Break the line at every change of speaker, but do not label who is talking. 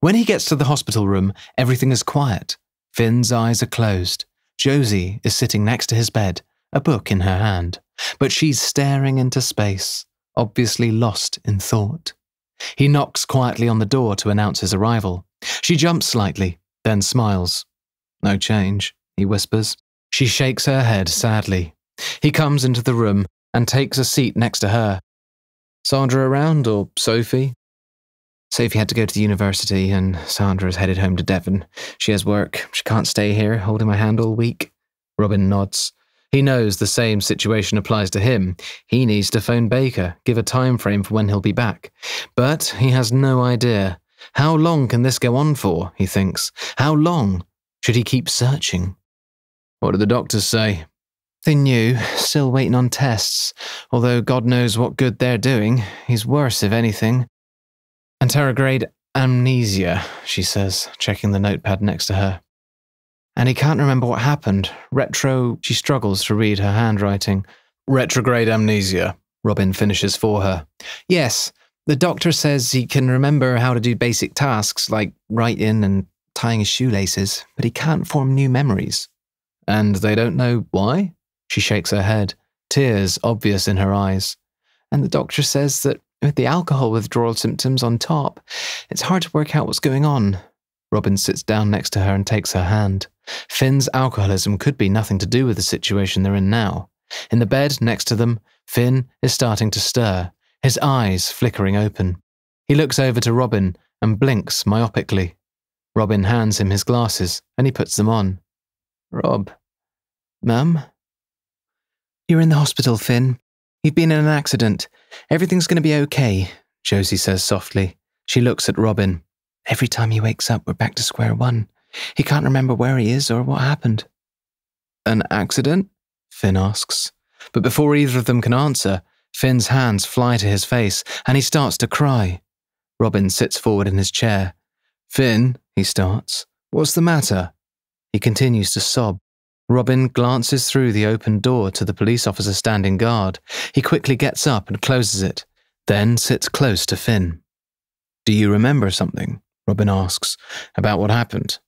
When he gets to the hospital room, everything is quiet. Finn's eyes are closed. Josie is sitting next to his bed, a book in her hand, but she's staring into space, obviously lost in thought. He knocks quietly on the door to announce his arrival. She jumps slightly, then smiles. No change, he whispers. She shakes her head sadly. He comes into the room and takes a seat next to her. Sandra around, or Sophie? Sophie had to go to the university, and Sandra's headed home to Devon. She has work. She can't stay here, holding my hand all week. Robin nods. He knows the same situation applies to him. He needs to phone Baker, give a time frame for when he'll be back. But he has no idea. How long can this go on for, he thinks? How long? Should he keep searching? What do the doctors say? They knew, still waiting on tests, although God knows what good they're doing. He's worse, if anything. Anterograde amnesia, she says, checking the notepad next to her. And he can't remember what happened. Retro, she struggles to read her handwriting. Retrograde amnesia, Robin finishes for her. Yes, the doctor says he can remember how to do basic tasks like writing and tying his shoelaces, but he can't form new memories. And they don't know why? She shakes her head, tears obvious in her eyes. And the doctor says that with the alcohol withdrawal symptoms on top, it's hard to work out what's going on. Robin sits down next to her and takes her hand. Finn's alcoholism could be nothing to do with the situation they're in now. In the bed next to them, Finn is starting to stir, his eyes flickering open. He looks over to Robin and blinks myopically. Robin hands him his glasses and he puts them on. Rob. Mum? You're in the hospital, Finn. You've been in an accident. Everything's going to be okay, Josie says softly. She looks at Robin. Every time he wakes up, we're back to square one. He can't remember where he is or what happened. An accident? Finn asks. But before either of them can answer, Finn's hands fly to his face and he starts to cry. Robin sits forward in his chair. Finn, he starts. What's the matter? He continues to sob. Robin glances through the open door to the police officer standing guard. He quickly gets up and closes it, then sits close to Finn. Do you remember something? Robin asks, about what happened.